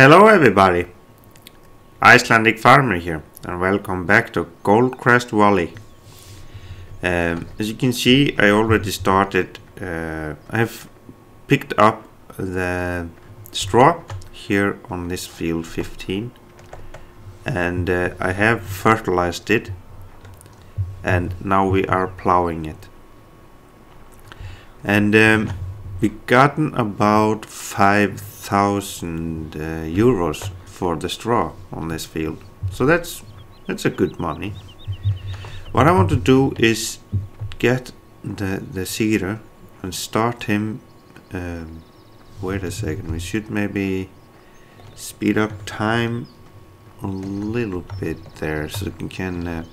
Hello everybody! Icelandic Farmer here and welcome back to Goldcrest Valley. Um, as you can see I already started, uh, I have picked up the straw here on this field 15 and uh, I have fertilized it and now we are plowing it. And um, we gotten about 5,000 uh, euros for the straw on this field. So that's that's a good money. What I want to do is get the the seeder and start him. Um, wait a second. We should maybe speed up time a little bit there so we can uh,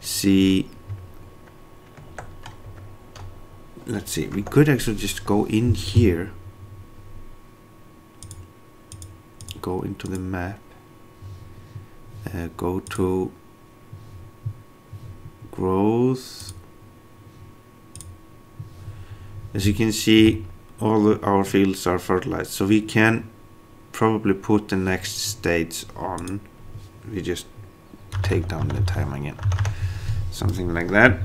see let's see, we could actually just go in here, go into the map, uh, go to growth. As you can see, all the, our fields are fertilized, so we can probably put the next stage on. We just take down the time again, something like that.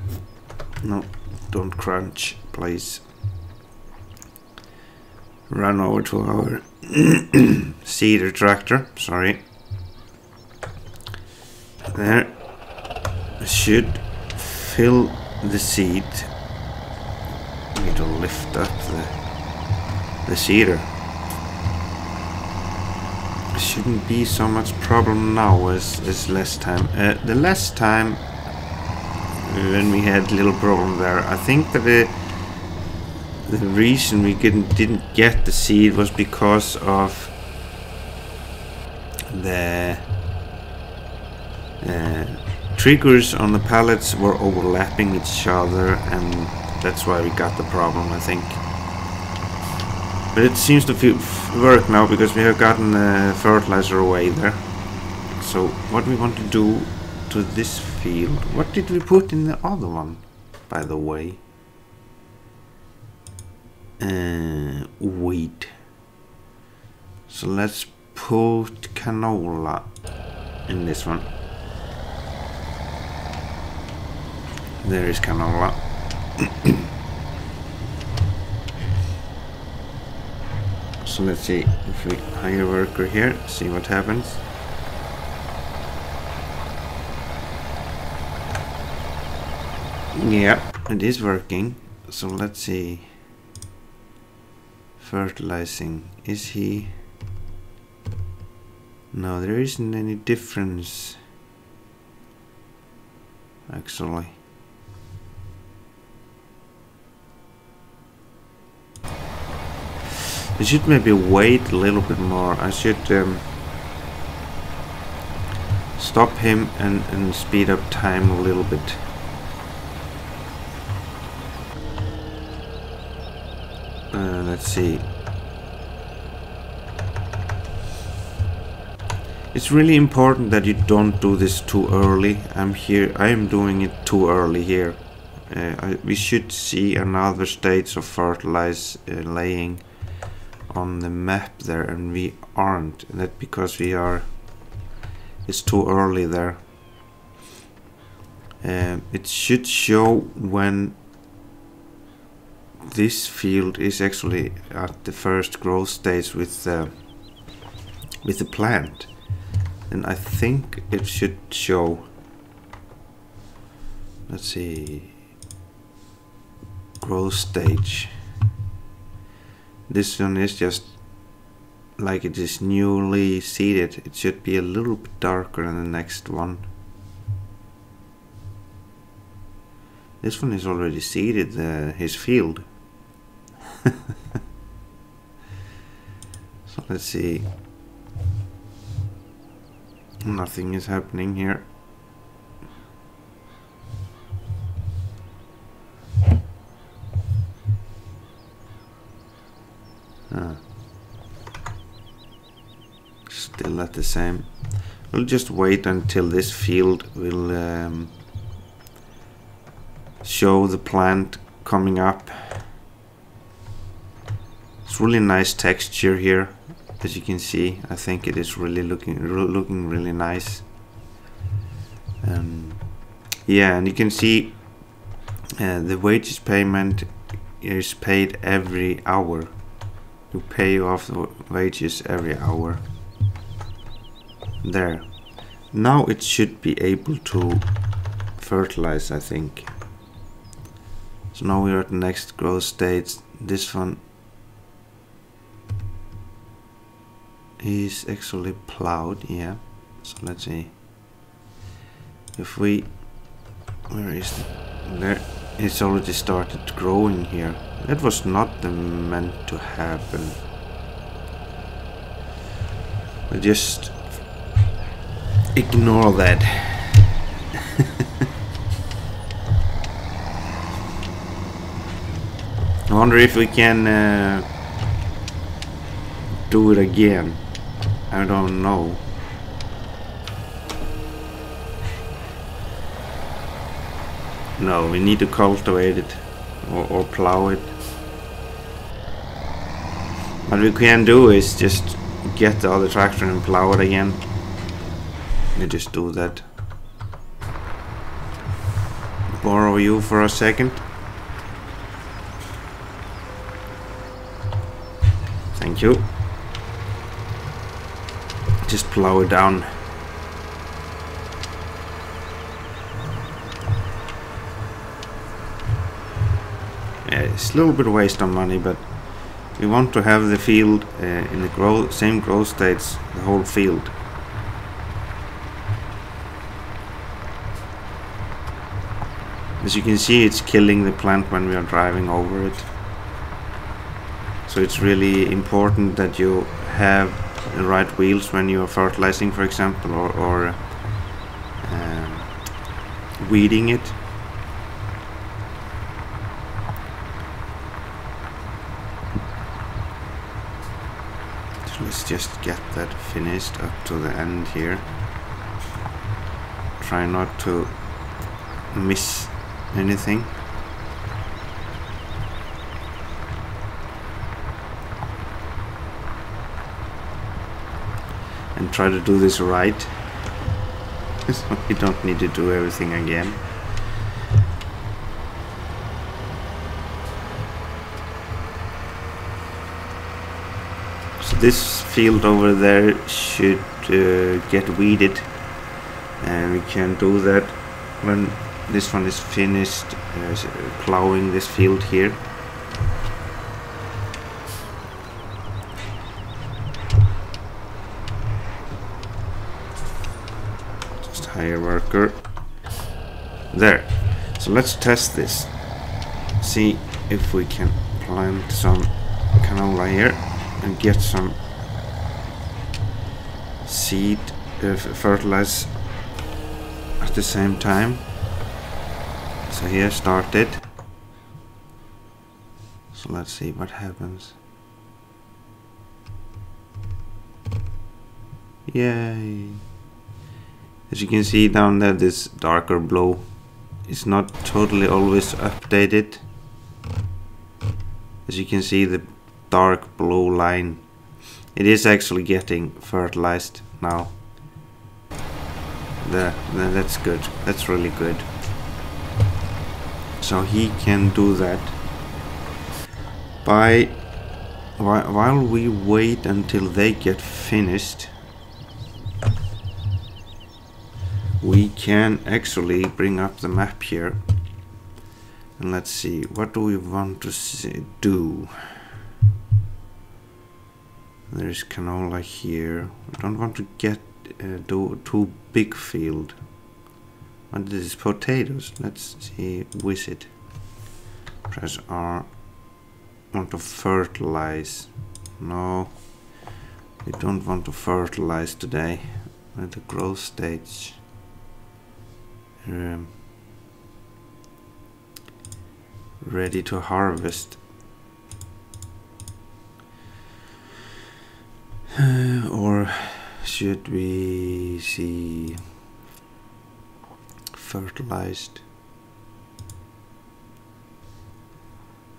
No, don't crunch please run over to our seeder tractor sorry. There should fill the seed need to lift up the the seeder shouldn't be so much problem now as, as last time. Uh, the last time when we had little problem there I think that the the reason we didn't, didn't get the seed was because of the uh, triggers on the pallets were overlapping each other and that's why we got the problem I think. But it seems to work now because we have gotten the fertilizer away there. So what we want to do to this field what did we put in the other one by the way uh, wheat. So let's put canola in this one. There is canola. so let's see if we hire a worker here, see what happens. Yeah, it is working. So let's see fertilizing. Is he? No there isn't any difference actually. I should maybe wait a little bit more. I should um, stop him and, and speed up time a little bit Uh, let's see. It's really important that you don't do this too early. I'm here. I am doing it too early here. Uh, I, we should see another stage of fertilize uh, laying on the map there, and we aren't. And that because we are. It's too early there. Uh, it should show when this field is actually at the first growth stage with uh, with the plant. And I think it should show let's see growth stage. This one is just like it is newly seeded. It should be a little bit darker than the next one. This one is already seeded uh, his field so let's see. Nothing is happening here. Ah. Still at the same. We'll just wait until this field will um, show the plant coming up it's really nice texture here as you can see. I think it is really looking looking really nice. Um, yeah and you can see uh, the wages payment is paid every hour. You pay off the wages every hour. There. Now it should be able to fertilize I think. So now we're at the next growth stage. This one is actually plowed yeah. So let's see. If we where is it? There it's already started growing here. That was not meant to happen. I just ignore that. I wonder if we can uh, do it again I don't know. No, we need to cultivate it or, or plow it. What we can do is just get the other tractor and plow it again. We just do that. Borrow you for a second. Thank you just plow it down. Yeah, it's a little bit waste of money, but we want to have the field uh, in the grow same growth states, the whole field. As you can see, it's killing the plant when we are driving over it. So it's really important that you have right wheels when you are fertilizing for example or, or um, weeding it. So let's just get that finished up to the end here. Try not to miss anything and try to do this right. So we don't need to do everything again. So this field over there should uh, get weeded. And we can do that when this one is finished uh, plowing this field here hire worker. There. So let's test this. See if we can plant some canola here and get some seed uh, fertilize at the same time. So here started. So let's see what happens. Yay as you can see down there this darker blue is not totally always updated. As you can see the dark blue line it is actually getting fertilized now. There, that's good. That's really good. So he can do that. By while we wait until they get finished we can actually bring up the map here. And let's see what do we want to see, do? There's canola here. We don't want to get uh, do too big field. What is this? Is potatoes. Let's see visit press R. Want to fertilize? No. We don't want to fertilize today. At the growth stage um, ready to harvest uh, or should we see fertilized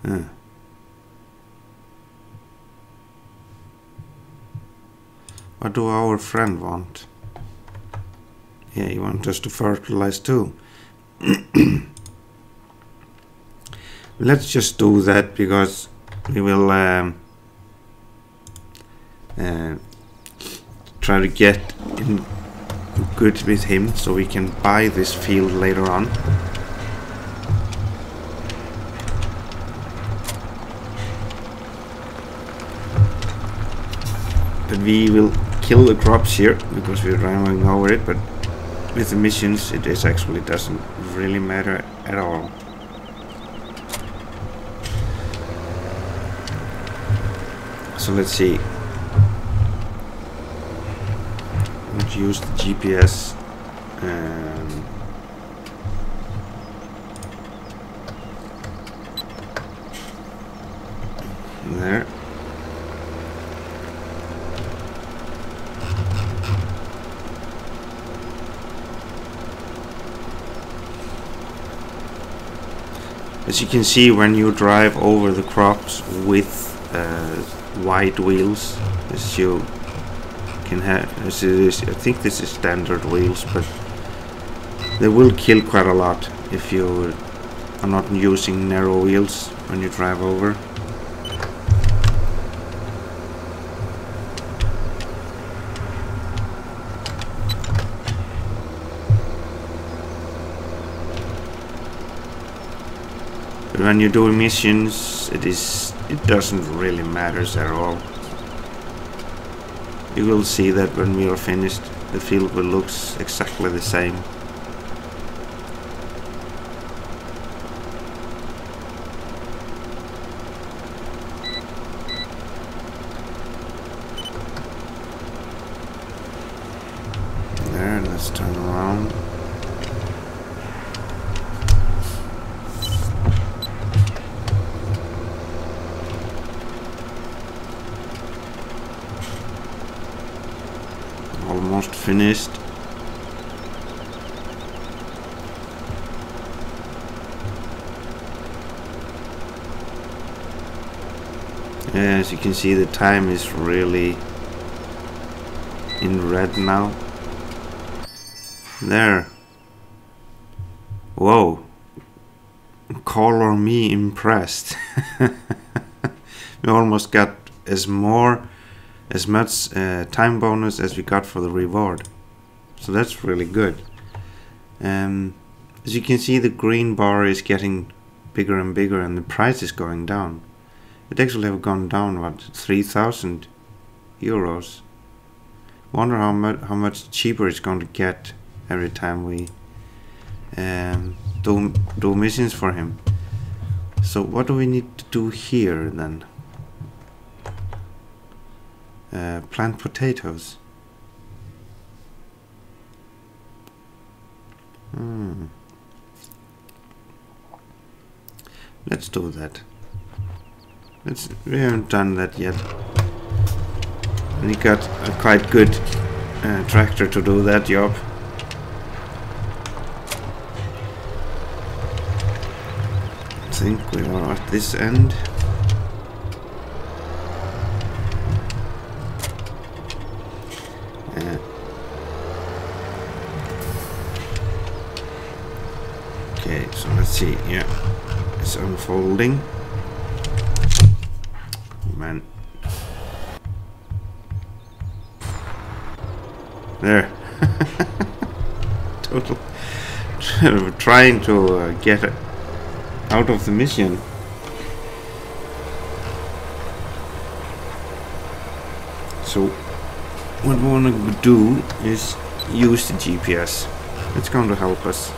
uh. What do our friend want? Yeah, he wants us to fertilize too. Let's just do that because we will um, uh, try to get in good with him so we can buy this field later on. But we will kill the crops here because we're running over it, but with missions it is actually doesn't really matter at all. So let's see. Use the GPS. Um, there. As you can see when you drive over the crops with uh, wide wheels, as you can have, as I think this is standard wheels, but they will kill quite a lot if you are not using narrow wheels when you drive over. When you do missions, it is it doesn't really matters at all. You will see that when we are finished, the field will look exactly the same. There, let's turn around. almost finished. As you can see the time is really in red now. There. Whoa. Color me impressed. we almost got as more as much uh, time bonus as we got for the reward. So that's really good. Um, as you can see the green bar is getting bigger and bigger and the price is going down. It actually have gone down what 3000 euros. Wonder how much how much cheaper it's going to get every time we um, do do missions for him. So what do we need to do here then? Uh, plant potatoes. Hmm. Let's do that. Let's, we haven't done that yet. And we got a quite good uh, tractor to do that job. I think we are at this end. Uh, see. Yeah, it's unfolding. Man. There. Total. trying to uh, get it out of the mission. So what we want to do is use the GPS. It's going to help us.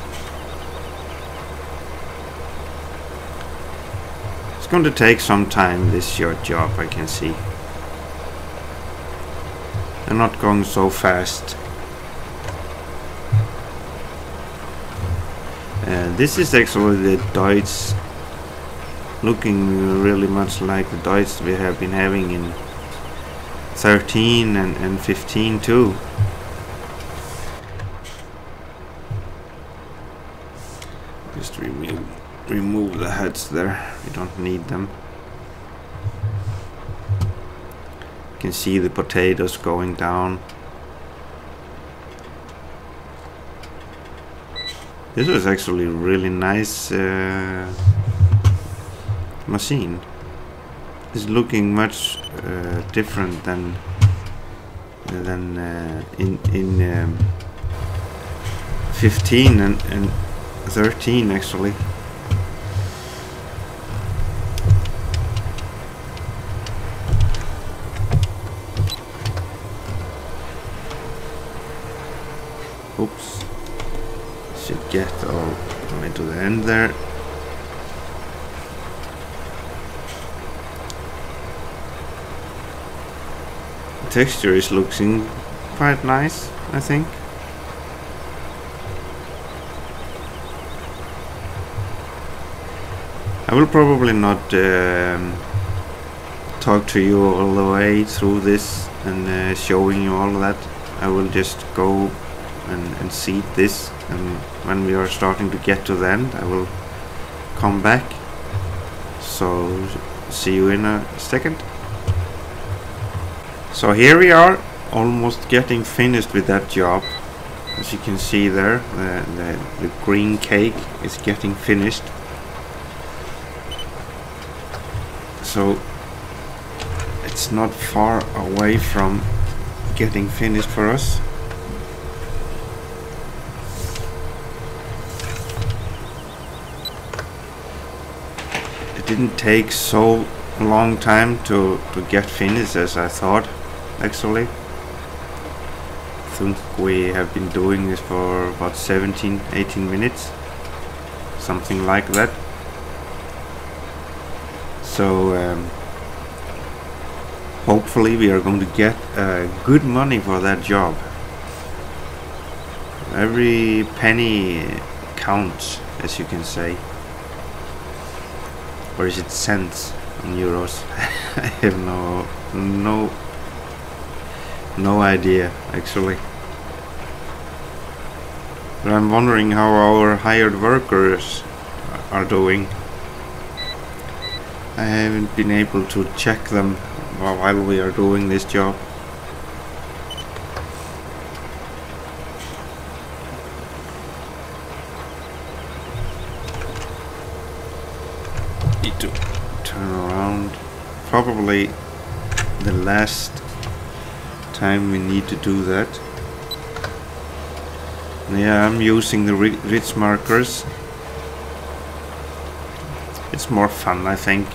Going to take some time, this your job, I can see. They're not going so fast. Uh, this is actually the Deutz looking really much like the Deutz we have been having in 13 and, and 15 too. Just remove, remove the heads there, we don't need them. You can see the potatoes going down. This was actually really nice uh, machine. It's looking much uh, different than than uh, in in um, 15 and, and 13 actually. Oops. Should get all end there. The texture is looking quite nice, I think. I will probably not um, talk to you all the way through this and uh, showing you all that. I will just go and, and see this and when we are starting to get to the end I will come back. So see you in a second. So here we are almost getting finished with that job. As you can see there, the, the, the green cake is getting finished. so it's not far away from getting finished for us didn't take so long time to to get finished as I thought actually. I think we have been doing this for about 17 18 minutes something like that. So um, hopefully we are going to get uh, good money for that job. Every penny counts as you can say or is it cents in euros? I have no no no idea actually. But I'm wondering how our hired workers are doing. I haven't been able to check them while we are doing this job. Need to turn around. Probably the last time we need to do that. Yeah, I'm using the ridge markers. It's more fun, I think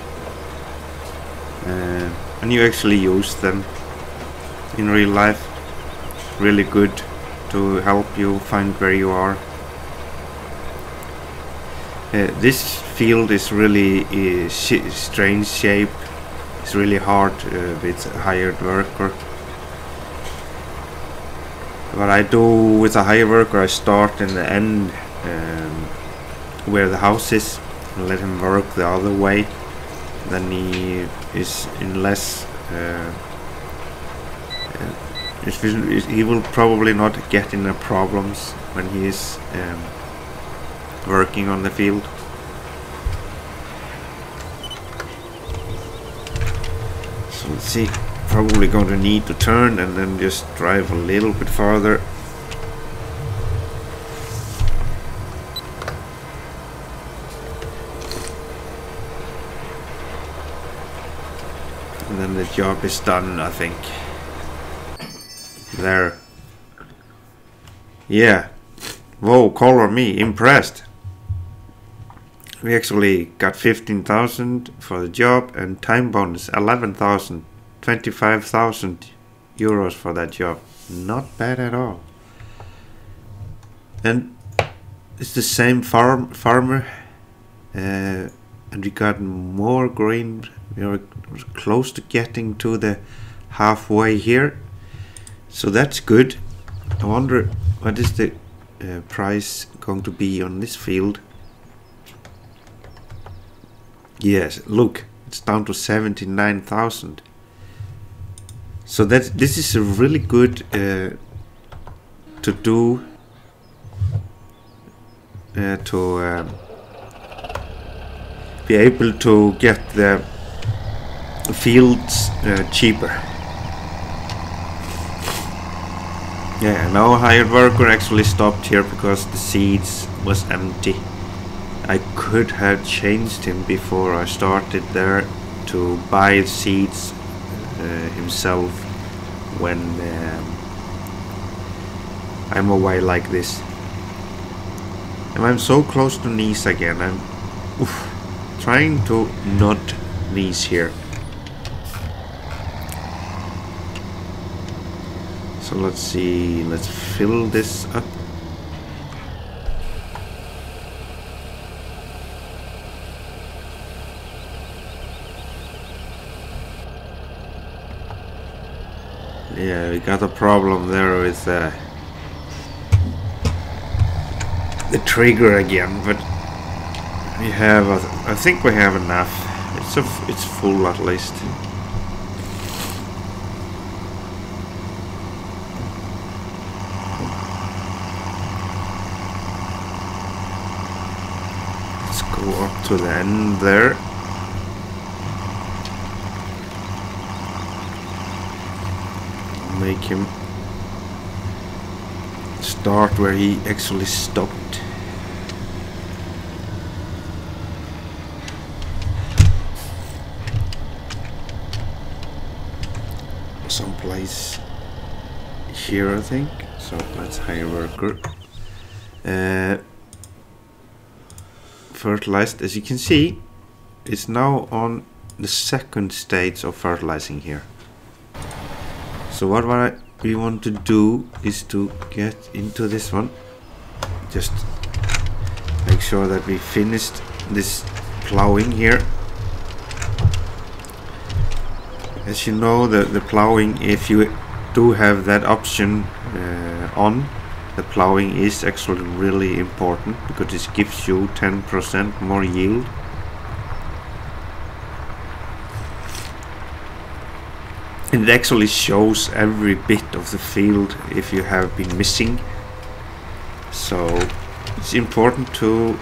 uh, and you actually use them in real life really good to help you find where you are uh, this field is really uh, sh strange shape it's really hard uh, with hired worker. What I do with a hired worker I start in the end um, where the house is and let him work the other way. Then he is in less uh, he will probably not get in the problems when he is um, working on the field so let's see probably going to need to turn and then just drive a little bit farther and then the job is done, I think. There. Yeah. Whoa, color me, impressed. We actually got 15,000 for the job and time bonus 11,000. 25,000 euros for that job. Not bad at all. And it's the same farm farmer uh, and we got more grain we are close to getting to the halfway here. So that's good. I wonder what is the uh, price going to be on this field? Yes look it's down to 79,000 so that this is a really good uh, to do uh, to um, be able to get the fields uh, cheaper Yeah, no hired worker actually stopped here because the seeds was empty. I could have changed him before I started there to buy seeds uh, himself when um, I'm away like this. And I'm so close to Nice again. I'm oof, trying to not Nice here. So let's see, let's fill this up. Yeah, we got a problem there with uh, the trigger again, but we have, a, I think we have enough. It's a, it's full at least. Let's go up to the end there. Make him start where he actually stopped. Someplace here, I think. So let's hire worker. Uh, fertilized, as you can see, is now on the second stage of fertilizing here. So what, I, we want to do is to get into this one. Just make sure that we finished this plowing here. As you know, the, the plowing, if you do have that option uh, on, the plowing is actually really important because it gives you 10% more yield. It actually shows every bit of the field if you have been missing. So it's important to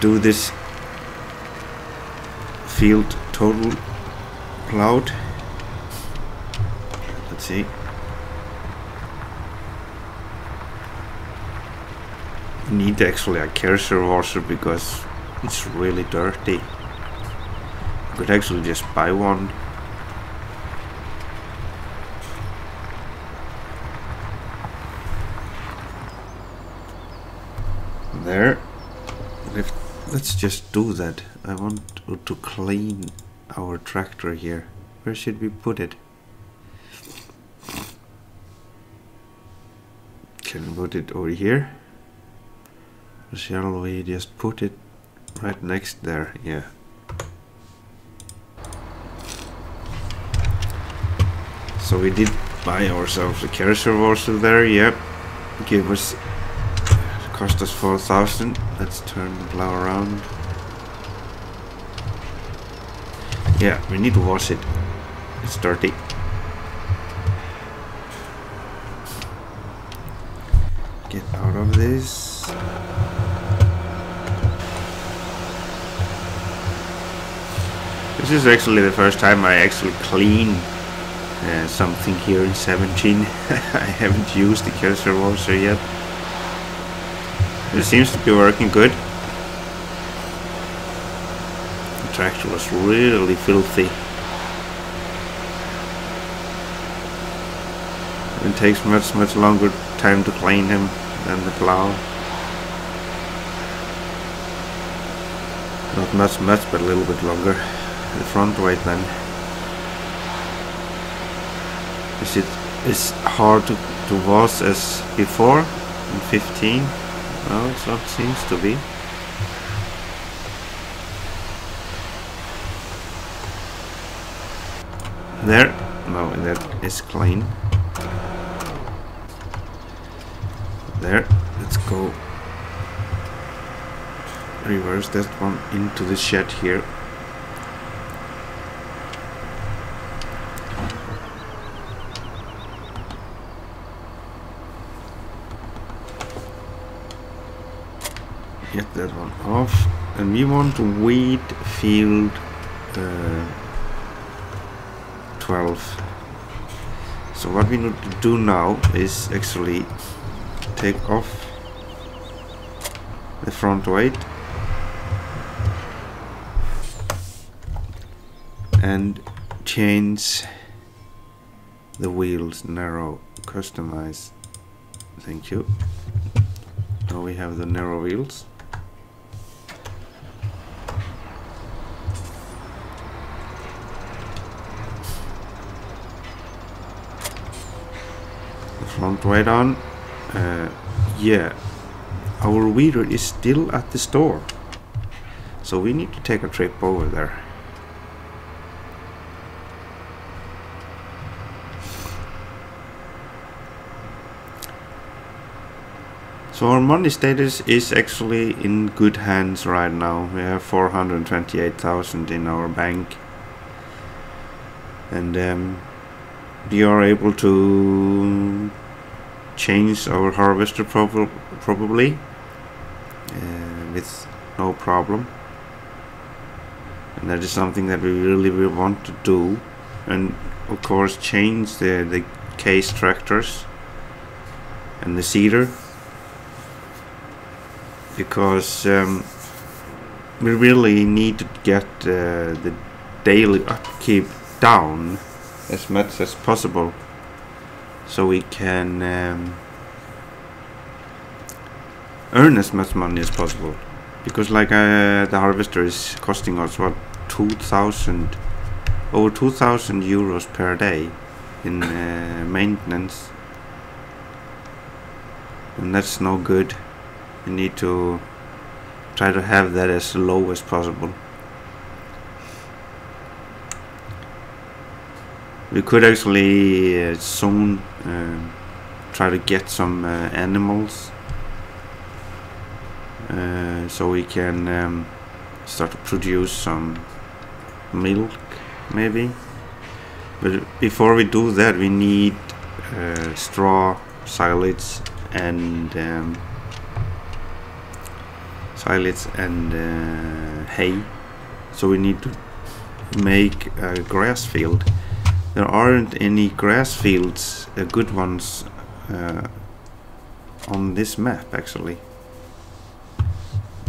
do this field total cloud Let's see. need actually a cursor washer because it's really dirty. You could actually just buy one. There. If, let's just do that. I want to clean our tractor here. Where should we put it? Can put it over here? Shall we just put it right next there? Yeah. So we did buy ourselves a cursor washer there, yep. Give us, cost us 4000. Let's turn the plow around. Yeah, we need to wash it. It's dirty. Get out of this. This is actually the first time I actually clean uh, something here in 17. I haven't used the cursor washer yet. It seems to be working good. The tractor was really filthy. It takes much much longer time to clean him than the plow. Not much much but a little bit longer the front weight then is it is hard to, to was as before in 15 well so it seems to be. There. No that is clean. There. Let's go reverse that one into the shed here get that one off and we want to weed field uh, 12 so what we need to do now is actually take off the front weight and change the wheels narrow customize. Thank you. Now we have the narrow wheels front weight on uh, yeah our weeder is still at the store so we need to take a trip over there So our money status is actually in good hands right now. We have 428,000 in our bank. And um, we are able to change our harvester prob probably uh, with no problem. And that is something that we really, really want to do. And of course change the, the case tractors and the seeder because um, we really need to get uh, the daily upkeep down as much as possible so we can um, earn as much money as possible. Because like uh, the harvester is costing us what 2000 over 2000 euros per day in uh, maintenance. And that's no good. We need to try to have that as low as possible. We could actually uh, soon try to get some uh, animals. Uh, so we can um, start to produce some milk maybe. But before we do that we need uh, straw silage and um, silage and uh, hay. So we need to make a grass field there aren't any grass fields uh, good ones uh, on this map actually.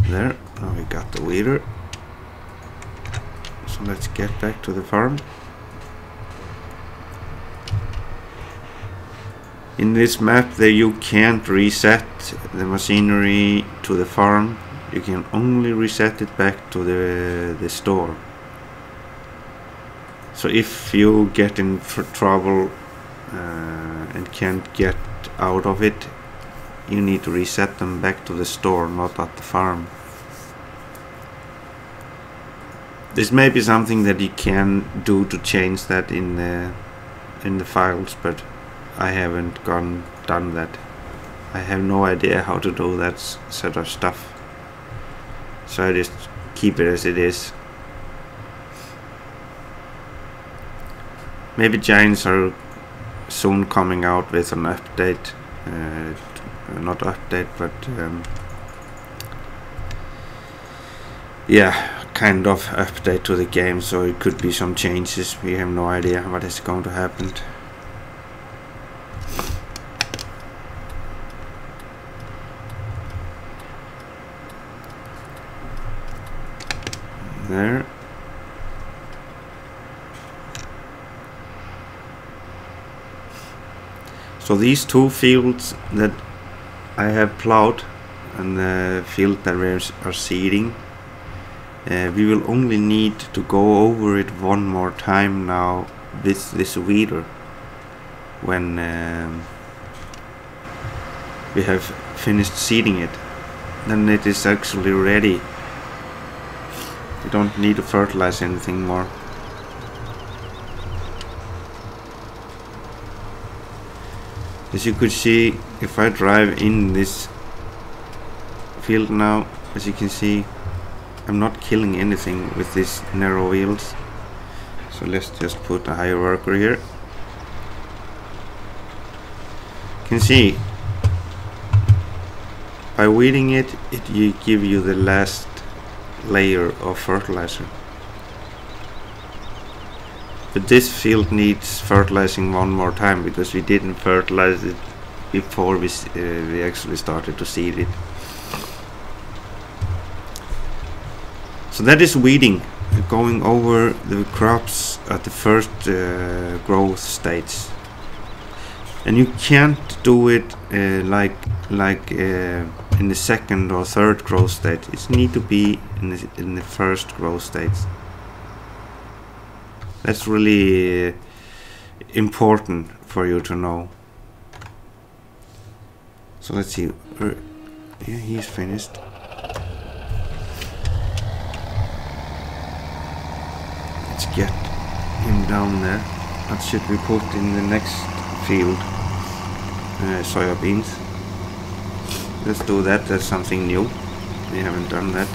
There now we got the weeder. So let's get back to the farm. In this map there you can't reset the machinery to the farm. You can only reset it back to the, the store. So if you get in trouble uh, and can't get out of it, you need to reset them back to the store, not at the farm. This may be something that you can do to change that in the in the files, but I haven't gone done that. I have no idea how to do that sort of stuff so I just keep it as it is maybe Giants are soon coming out with an update uh, not update but um, yeah kind of update to the game so it could be some changes we have no idea what is going to happen there. So these two fields that I have plowed and the field that we are seeding uh, we will only need to go over it one more time now with this weeder when um, we have finished seeding it then it is actually ready you don't need to fertilize anything more. As you could see, if I drive in this field now, as you can see, I'm not killing anything with these narrow wheels. So let's just put a higher worker here. You can see, by weeding it, it give you the last layer of fertilizer. But this field needs fertilizing one more time because we didn't fertilize it before we, uh, we actually started to seed it. So that is weeding, going over the crops at the first uh, growth stage. And you can't do it uh, like like uh, in the second or third growth stage. It need to be in the, in the first growth stage. That's really uh, important for you to know. So let's see. yeah, he's finished. Let's get him down there. That should be put in the next field. Uh, soybeans. Let's do that. That's something new. We haven't done that.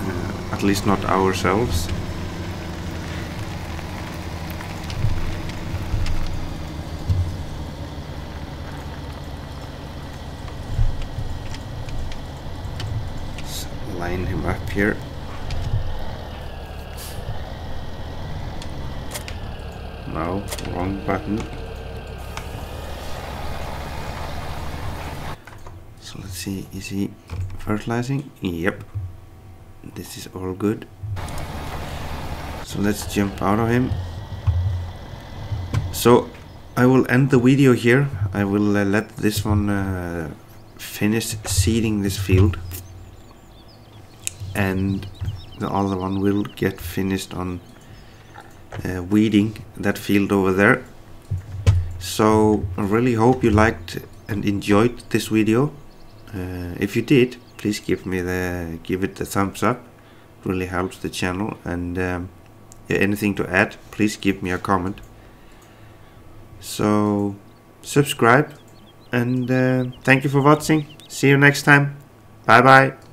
Uh, at least not ourselves. line him up here. No, wrong button. So let's see, is he fertilizing? Yep. This is all good. So let's jump out of him. So I will end the video here. I will uh, let this one uh, finish seeding this field and the other one will get finished on uh, weeding that field over there. So I really hope you liked and enjoyed this video. Uh, if you did please give me the give it the thumbs up. Really helps the channel. And um, anything to add please give me a comment. So subscribe and uh, thank you for watching. See you next time. Bye bye